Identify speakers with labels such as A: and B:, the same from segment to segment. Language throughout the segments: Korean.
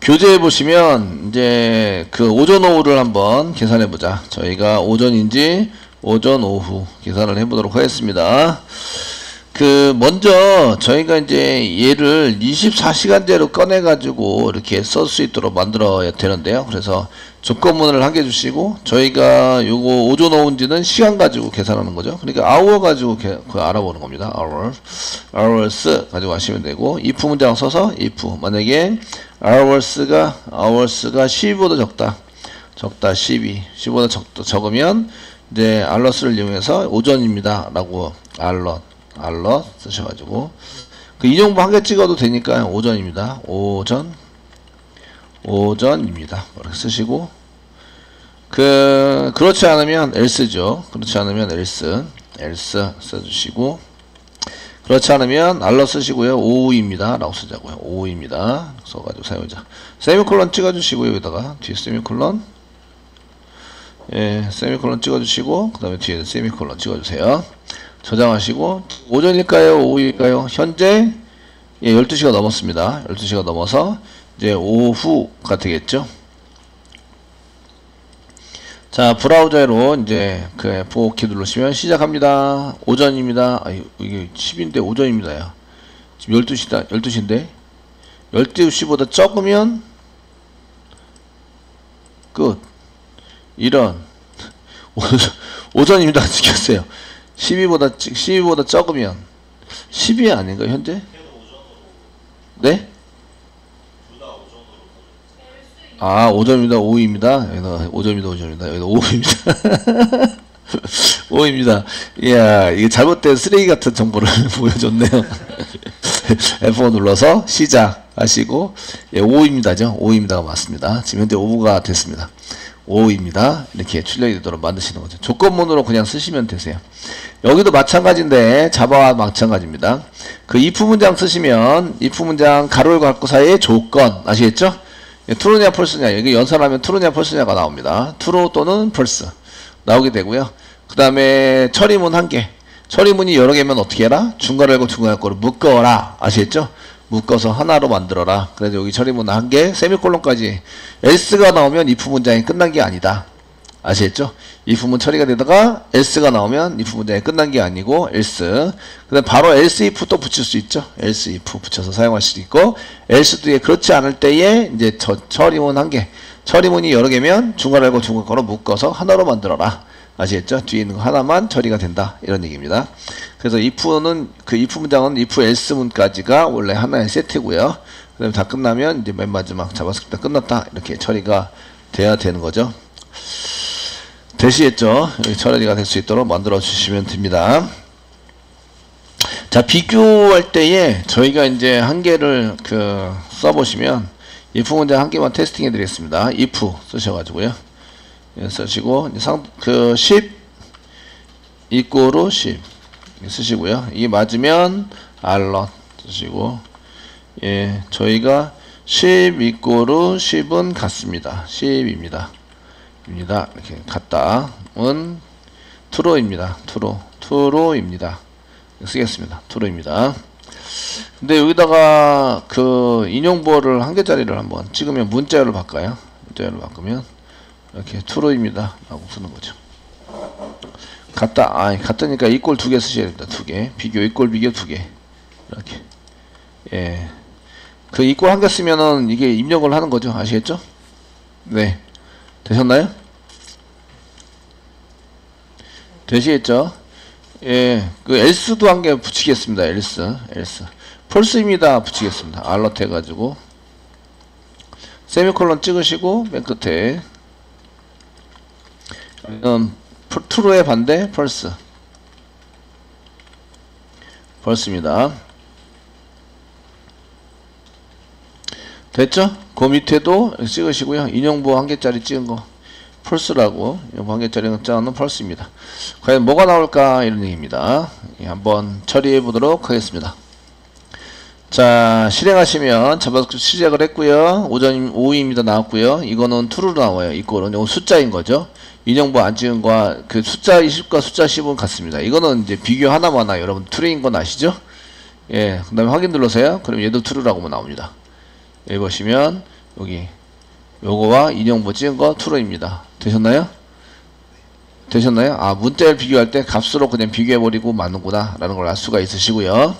A: 교재에 보시면 이제 그 오전 오후를 한번 계산해 보자. 저희가 오전인지 오전 오후 계산을 해 보도록 하겠습니다. 그 먼저 저희가 이제 얘를 24시간제로 꺼내 가지고 이렇게 쓸 수 있도록 만들어야 되는데요. 그래서 조건문을 한 개 주시고 저희가 요거 오전 오후인지는 시간 가지고 계산하는 거죠. 그러니까 hour 가지고 게, 그 알아보는 겁니다. hour, hours 가지고 하시면 되고 if 문장 써서 if. 만약에 hours가 hours가 12보다 적다, 적다 12, 12보다 적, 적으면 이제 알러스를 이용해서 오전입니다라고 알럿 알럿 쓰셔가지고 그 인용부 한 개 찍어도 되니까 오전입니다. 오전 오전입니다. 이렇게 쓰시고 그 그렇지 않으면 else죠. 그렇지 않으면 else else 써주시고 그렇지 않으면 알러 쓰시고요. 오후입니다. 라고 쓰자고요. 오후입니다. 써가지고 사용자 세미콜론 찍어주시고요. 여기다가 뒤에 세미콜론 예, 세미콜론 찍어주시고 그 다음에 뒤에 세미콜론 찍어주세요. 저장하시고 오전일까요? 오후일까요? 현재 예, 12시가 넘었습니다. 12시가 넘어서 이제 오후가 되겠죠. 자, 브라우저로 이제 그 F5키 누르시면 시작합니다. 오전입니다. 아, 이게 10인데 오전입니다. 야. 지금 12시다. 12시인데 12시보다 적으면 끝. 이런 오전, 오전 입니다. 지켰어요. 12보다 12보다 적으면 10이 아닌가 현재? 네? 아 5점입니다 5입니다. 여기다 5점입니다 5점입니다. 여기다 5입니다. 5입니다. 이야 이게 잘못된 쓰레기 같은 정보를 보여줬네요. F5 눌러서 시작 하시고 예, 5입니다죠? 5입니다가 맞습니다. 지금 현재 5가 됐습니다. 5입니다. 이렇게 출력이 되도록 만드시는 거죠. 조건문으로 그냥 쓰시면 되세요. 여기도 마찬가지인데 자바와 마찬가지입니다. 그 if 문장 쓰시면 if 문장 가로를 갖고 사이에 조건 아시겠죠 true냐 false냐 여기 연산하면 true냐 false냐가 나옵니다. true 또는 false 나오게 되고요. 그 다음에 처리문 한 개. 처리문이 여러 개면 어떻게 해라? 중괄호 열고 중괄호 거를 묶어라. 아시겠죠? 묶어서 하나로 만들어라. 그래서 여기 처리문 한 개, 세미콜론까지 else가 나오면 if 문장이 끝난 게 아니다. 아시겠죠? if문 처리가 되다가 else가 나오면 if 문장이 끝난 게 아니고 else. 그다음 바로 else if 또 붙일 수 있죠. else if 붙여서 사용할 수도 있고 else 뒤에 그렇지 않을 때에 이제 저, 처리문 한 개. 처리문이 여러 개면 중괄호 열고 중괄호로 묶어서 하나로 만들어라. 아시겠죠? 뒤에 있는 거 하나만 처리가 된다. 이런 얘기입니다. 그래서 if는 그 if 문장은 if else 문까지가 원래 하나의 세트고요. 그다음에 다 끝나면 이제 맨 마지막 자바스크립트 끝났다. 이렇게 처리가 돼야 되는 거죠. 되시겠죠? 처리가 될 수 있도록 만들어 주시면 됩니다. 자, 비교할 때에 저희가 이제 한 개를 그 써보시면 if 문장 한 개만 테스팅 해 드리겠습니다. if 쓰셔가지고요. 예, 쓰시고, 상, 그10 equal 10 쓰시고요. 이게 맞으면 알럿 쓰시고, 예, 저희가 10 equal 10은 같습니다. 10입니다. 입니다. 이렇게 같다은 true입니다. true. true입니다. 쓰겠습니다. true입니다. 근데 여기다가 그 인용보를 한 개짜리를 한번 찍으면 문자열로 바꿔요. 문자열로 바꾸면 이렇게 true입니다. 라고 쓰는 거죠. 같다. 아, 같다니까 이꼴 두 개 쓰셔야 됩니다. 두 개. 비교, 이꼴 비교 두 개. 이렇게. 예. 그 이꼴 한 개 쓰면은 이게 입력을 하는 거죠. 아시겠죠? 네. 되셨나요? 되시겠죠? 예, 그 else도 한 개 붙이겠습니다. else, else. 펄스입니다. 붙이겠습니다. 알럿 해가지고 세미콜론 찍으시고 맨 끝에 음, true의 반대 펄스 펄스입니다. 됐죠? 그 밑에도 찍으시고요. 인용부 한 개짜리 찍은 거 false라고 한 개짜리 짜는 false입니다. 과연 뭐가 나올까 이런 얘기입니다. 예, 한번 처리해 보도록 하겠습니다. 자 실행하시면 자바스크립트 시작을 했고요. 오전 오후입니다 나왔고요. 이거는 true로 나와요. 이거는 이건 숫자인 거죠. 인용부 안 찍은 거와 그 숫자 20과 숫자 10은 같습니다. 이거는 이제 비교 하나만 하 여러분 true인 건 아시죠? 예, 그 다음에 확인 눌러서요. 그럼 얘도 true라고만 나옵니다. 여기 보시면 여기 요거와 인용부 찍은 거 true입니다. 되셨나요? 되셨나요? 아 문자를 비교할 때 값으로 그냥 비교해버리고 맞는구나 라는 걸 알 수가 있으시고요.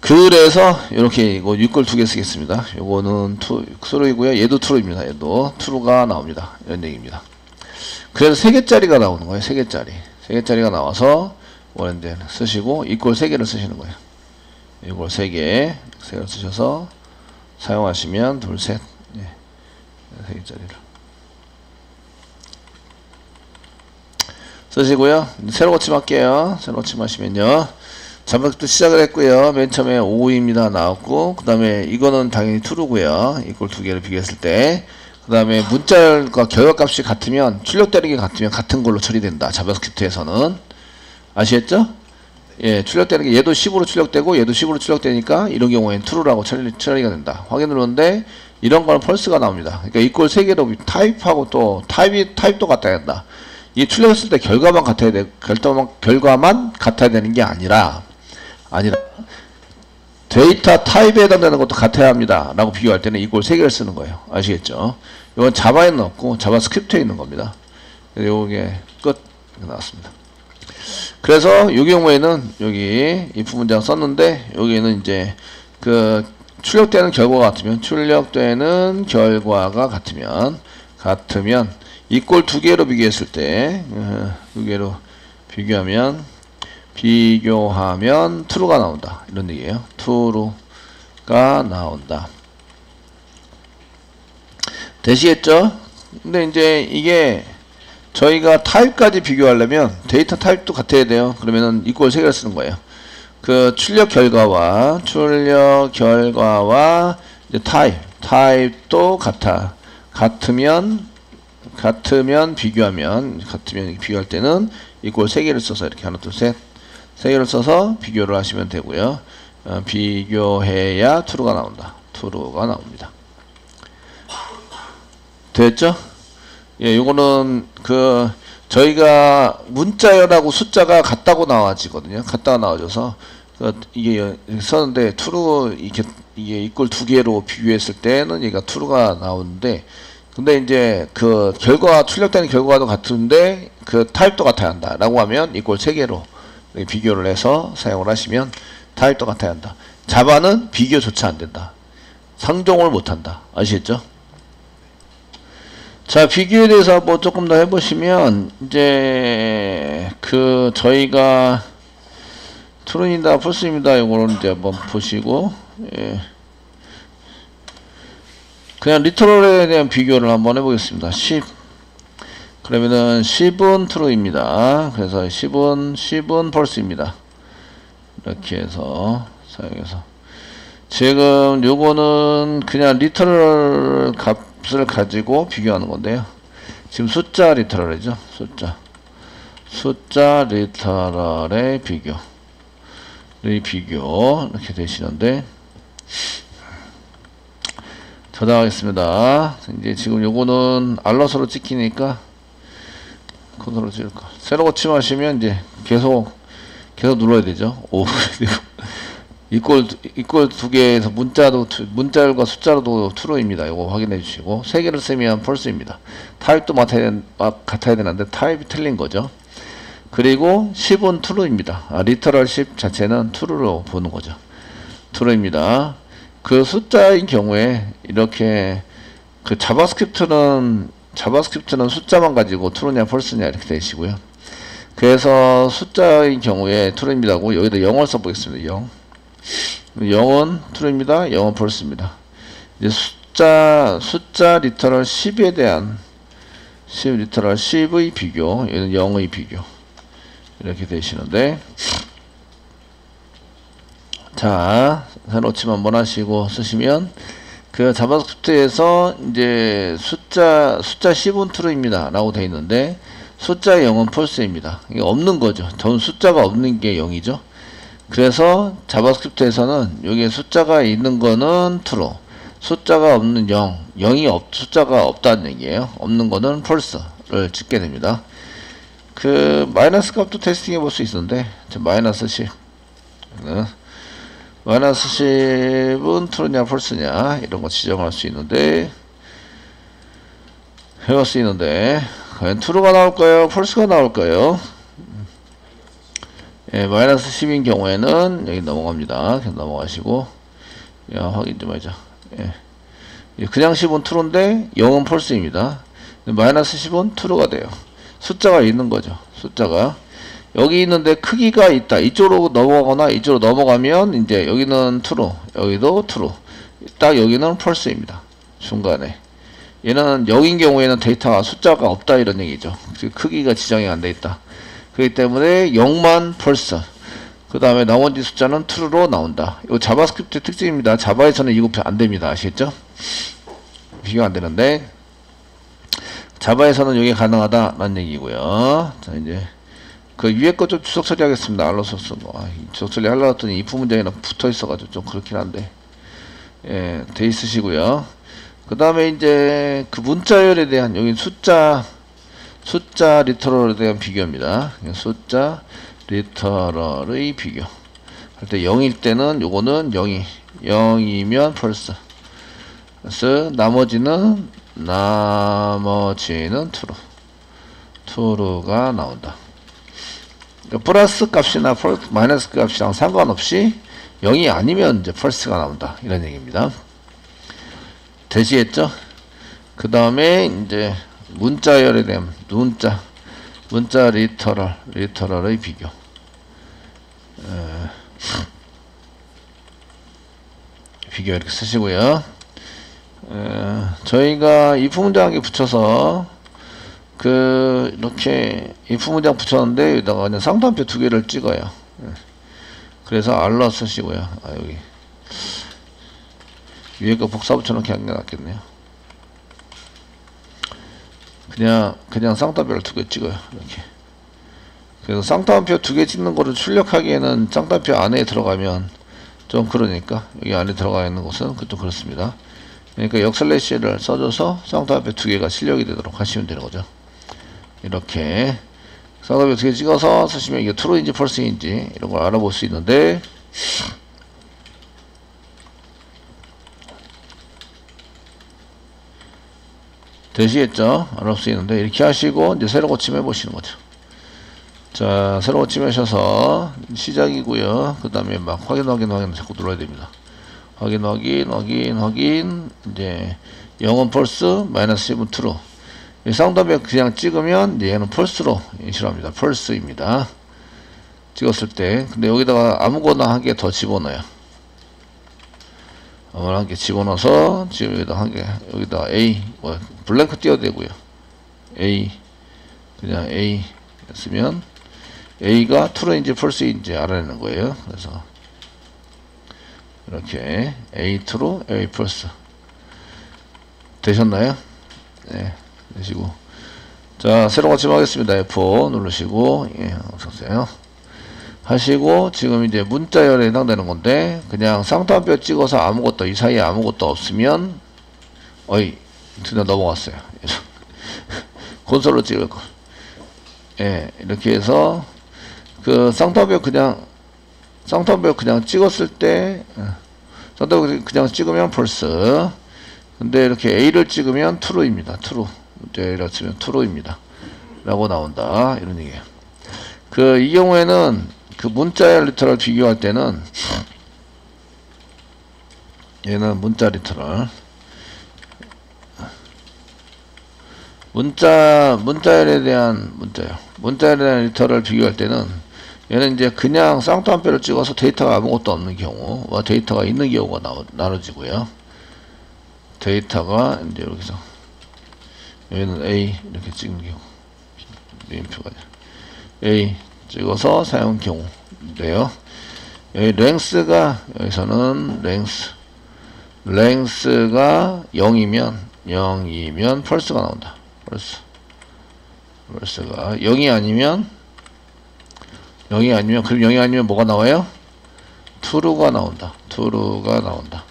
A: 그래서 이렇게 이거 6걸 두개 쓰겠습니다. 요거는 투, true이고요. 얘도 true입니다. 얘도 true가 나옵니다. 이런 얘기입니다. 그래서 3개짜리가 나오는 거예요. 3개짜리. 3개짜리가 나와서 원래는 쓰시고 equal 3개를 쓰시는 거예요. 이걸 3개 3개를 쓰셔서 사용하시면 둘, 셋, 네. 3개짜리를 쓰시고요. 새로 고침할게요. 새로 고침하시면요. 자바스크립트 시작을 했고요. 맨 처음에 오후입니다 나왔고 그 다음에 이거는 당연히 true고요. equal 두 개를 비교했을 때 그 다음에 문자열과 결과값이 같으면 출력되는 게 같으면 같은 걸로 처리된다. 자바스크립트에서는 아시겠죠? 예, 출력되는 게 얘도 10으로 출력되고 얘도 10으로 출력되니까 이런 경우에는 true라고 처리, 처리가 된다. 확인 누르는데 이런 거는 false가 나옵니다. 그러니까 equal 3개로 타입하고 또 타입이 타입도 같아야 된다. 이 출력했을 때 결과만 같아야 돼. 결과만, 결과만 같아야 되는 게 아니라 아니라 데이터 타입에 해당되는 것도 같아야 합니다. 라고 비교할 때는 equal 3개를 쓰는 거예요. 아시겠죠? 이건 자바에는 없고 자바스크립트에 있는 겁니다. 요게 끝 나왔습니다. 그래서 이 경우에는 여기 if 문장 썼는데 여기는 이제 그 출력되는 결과가 같으면 출력되는 결과가 같으면 같으면 이꼴 두 개로 비교했을 때두 어, 개로 비교하면 비교하면 true가 나온다 이런 얘기예요. true가 나온다. 되시겠죠? 근데 이제 이게 저희가 타입까지 비교하려면 데이터 타입도 같아야 돼요. 그러면은 equal 세 개를 쓰는 거예요. 그 출력 결과와 출력 결과와 타입 타입도 같아. 같으면 같으면 비교하면 같으면 비교할 때는 equal 세 개를 써서 이렇게 하나 둘 셋 세 개를 써서 비교를 하시면 되고요. 어, 비교해야 true가 나온다. true가 나옵니다. 됐죠? 예, 요거는 그 저희가 문자열하고 숫자가 같다고 나와지거든요. 같다고 나와져서 그 이게 썼는데 true 이게 이게 equal 두 개로 비교했을 때는 얘가 true가 나오는데 근데 이제 그 결과 출력되는 결과도 같은데 그 타입도 같아야 한다라고 하면 equal 세 개로 비교를 해서 사용을 하시면 타입도 같아야 한다. 자바는 비교조차 안 된다. 상종을 못 한다. 아시겠죠? 자, 비교에 대해서 뭐 조금 더 해보시면, 이제, 그, 저희가, 트루입니다, 풀스입니다, 요거를 이제 한번 보시고, 예. 그냥 리터럴에 대한 비교를 한번 해보겠습니다. 10. 그러면은 10은 트루입니다. 그래서 10은, 10은 펄스입니다. 이렇게 해서, 사용해서. 지금 요거는 그냥 literal 값, 값을 가지고 비교하는 건데요. 지금 숫자 literal이죠. 숫자. 숫자 literal의 비교. 의 비교. 이렇게 되시는데, 저장하겠습니다. 이제 지금 요거는 alert으로 찍히니까, 컨트롤 찍을 거. 새로 고침하시면 이제 계속, 계속 눌러야 되죠. 오, equal equal 두 개에서 문자도 문자열과 숫자로도 true입니다. 이거 확인해 주시고 세 개를 쓰면 false입니다. 타입도 맡아야, 같아야 되는데 타입이 틀린 거죠. 그리고 10은 true입니다. 아, literal 10 자체는 true로 보는 거죠. true입니다. 그 숫자인 경우에 이렇게 그 자바스크립트는 자바스크립트는 숫자만 가지고 true냐 false냐 이렇게 되시고요. 그래서 숫자인 경우에 true입니다고 여기다 0을 써보겠습니다. 0. 0은 true입니다. 0은 false입니다. 이제 숫자, 숫자 literal 10에 대한 10 literal 10의 비교, 얘는 0의 비교. 이렇게 되시는데, 자, 새로 고침 한번 하시고 쓰시면, 그 자바스크립트에서 이제 숫자, 숫자 10은 true입니다. 라고 되어 있는데, 숫자 0은 false입니다. 이게 없는 거죠. 전 숫자가 없는 게 0이죠. 그래서 자바스크립트에서는 여기에 숫자가 있는 거는 true, 숫자가 없는 0, 0이 없, 숫자가 없다는 얘기예요. 없는 거는 false를 찍게 됩니다. 그 마이너스 값도 testing해 볼 수 있는데 마이너스 10 네. 마이너스 10은 true냐 false냐 이런 거 지정할 수 있는데 해볼 수 있는데 과연 true가 나올까요? false가 나올까요? 예, 마이너스 10인 경우에는 여기 넘어갑니다. 그냥 넘어가시고 야 확인 좀 하자. 예. 그냥 10은 true인데 0은 false입니다. 마이너스 10은 true가 돼요. 숫자가 있는 거죠. 숫자가 여기 있는데 크기가 있다. 이쪽으로 넘어가거나 이쪽으로 넘어가면 이제 여기는 true, 여기도 true. 딱 여기는 false입니다. 중간에. 얘는 0인 경우에는 데이터가 숫자가 없다 이런 얘기죠. 크기가 지정이 안 돼 있다. 그렇기 때문에 0만 false. 그 다음에 나머지 숫자는 true로 나온다. 이거 자바스크립트 특징입니다. 자바에서는 이거 안 됩니다. 아시겠죠? 비교 안 되는데 자바에서는 이게 가능하다라는 얘기고요. 자 이제 그 위에 거 좀 주석 처리하겠습니다. 알로소스 뭐 아, 주석 처리 하려고 했더니 이프 문장이랑 붙어 있어가지고 좀 그렇긴 한데 예, 돼 있으시고요. 그 다음에 이제 그 문자열에 대한 여기 숫자 숫자 리터럴에 대한 비교입니다. 숫자 리터럴의 비교. 할 때 0일 때는 요거는 0이 0이면 벌써 그래서 나머지는 나머지는 true true가 나온다. 그러니까 플러스 값이나 펄, 마이너스 값이랑 상관없이 0이 아니면 이제 펄스가 나온다. 이런 얘기입니다. 되시겠죠? 그 다음에 이제 문자열에 대한 문자 문자 리터럴 리터럴의 비교 에, 비교 이렇게 쓰시고요. 에, 저희가 이 문장에 붙여서 그 이렇게 if 문장 붙였는데 여기다가 그냥 상단표 두 개를 찍어요. 예. 그래서 알러 쓰시고요. 아 여기 위에 거 복사 붙여놓기 한게 낫겠네요. 그냥 그냥 쌍따표를 두 개 찍어요. 이렇게. 그래서 쌍따표 두 개 찍는 거를 출력하기에는 쌍따표 안에 들어가면 좀 그러니까 여기 안에 들어가 있는 곳은 그것도 그렇습니다. 그러니까 역슬래시를 써줘서 쌍따표 두 개가 출력이 되도록 하시면 되는 거죠. 이렇게 쌍따표 두 개 찍어서 쓰시면 이게 트루인지 펄스인지 이런 걸 알아볼 수 있는데 되시겠죠? 수 있는데 이렇게 하시고 이제 새로 고침 해 보시는 거죠. 자 새로 고침 하셔서 시작이고요. 그 다음에 막 확인 확인 확인 자꾸 눌러야 됩니다. 확인 확인 확인 확인 이제 0은 false 마이너스 10은 true 쌍따옴표 그냥 찍으면 얘는 false로 인식합니다. false입니다. 찍었을 때 근데 여기다가 아무거나 한 개 더 집어넣어요. 아무거나 한개 집어넣어서 지금 여기다 한 개 여기다 A 뭐 블랭크 띄워도 되고요. A 그냥 A 쓰면 A가 true인지 false인지 알아내는 거예요. 그래서 이렇게 A true, A false 되셨나요? 네. 되시고 자 새로 고침 하겠습니다 F4 누르시고 예 어서오세요 하시고 지금 이제 문자열에 해당되는 건데 그냥 쌍따옴표 찍어서 아무것도 이 사이에 아무것도 없으면 어이 드디어 넘어갔어요 콘솔로 찍을 거 예, 이렇게 해서 그 쌍따옴표 그냥 쌍따옴표 그냥 찍었을 때 예, 쌍따옴표 그냥 찍으면 벌써 근데 이렇게 A를 찍으면 true입니다 true 이렇게 치면 true입니다. 라고 나온다. 이런 얘기예요. 그, 이 경우에는 그 문자 리터럴 비교할 때는 얘는 문자 literal. 문자, 문자열에 대한 문자요. 문자열에 대한 literal 비교할 때는 얘는 이제 그냥 쌍따옴표를 찍어서 데이터가 아무것도 없는 경우와 데이터가 있는 경우가 나, 나눠지고요. 데이터가 이제 여기서 여기는 A 이렇게 찍는 경우. A 찍어서 사용 경우인데요. 여기 랭스가 여기서는 랭스 랭스가 0이면 0이면 펄스가 나온다. 펄스 펄스가 0이 아니면 0이 아니면 그럼 0이 아니면 뭐가 나와요? true가 나온다. true가 나온다.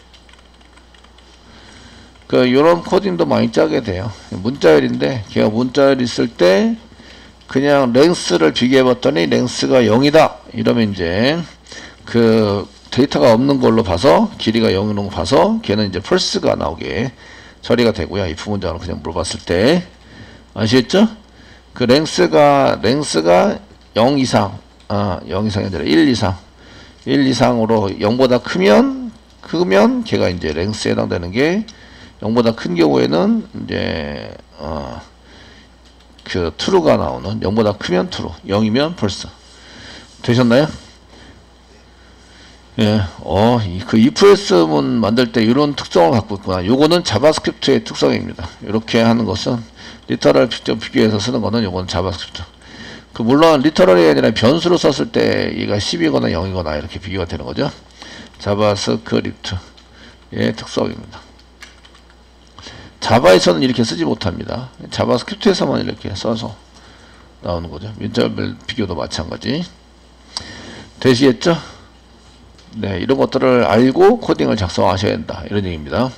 A: 그 요런 코딩도 많이 짜게 돼요. 문자열인데 걔가 문자열 있을 때 그냥 랭스를 비교해 봤더니 랭스가 0이다. 이러면 이제 그 데이터가 없는 걸로 봐서 길이가 0이라는 거 봐서 걔는 이제 펄스가 나오게 처리가 되고요. if 문장으로 그냥 물어봤을 때 아시겠죠? 그 랭스가 랭스가 0 이상 아, 0 이상이 아니라 1 이상 1 이상으로 0보다 크면 크면 걔가 이제 랭스에 해당되는 게 0보다 큰 경우에는 이제 어, 그 true가 나오는 0보다 크면 true 0이면 false 되셨나요? 예, 어, 이- 그 if else문 만들 때 이런 특성을 갖고 있구나. 요거는 자바스크립트의 특성입니다. 이렇게 하는 것은 literal 직접 비교해서 쓰는 거는 요거는 자바스크립트. 그 물론 literal이 아니라 변수로 썼을 때 얘가 10이거나 0이거나 이렇게 비교가 되는 거죠. 자바스크립트의 특성입니다. 자바에서는 이렇게 쓰지 못합니다. 자바스크립트에서만 이렇게 써서 나오는 거죠. 문자열 비교도 마찬가지. 되시겠죠? 네, 이런 것들을 알고 코딩을 작성하셔야 된다. 이런 얘기입니다.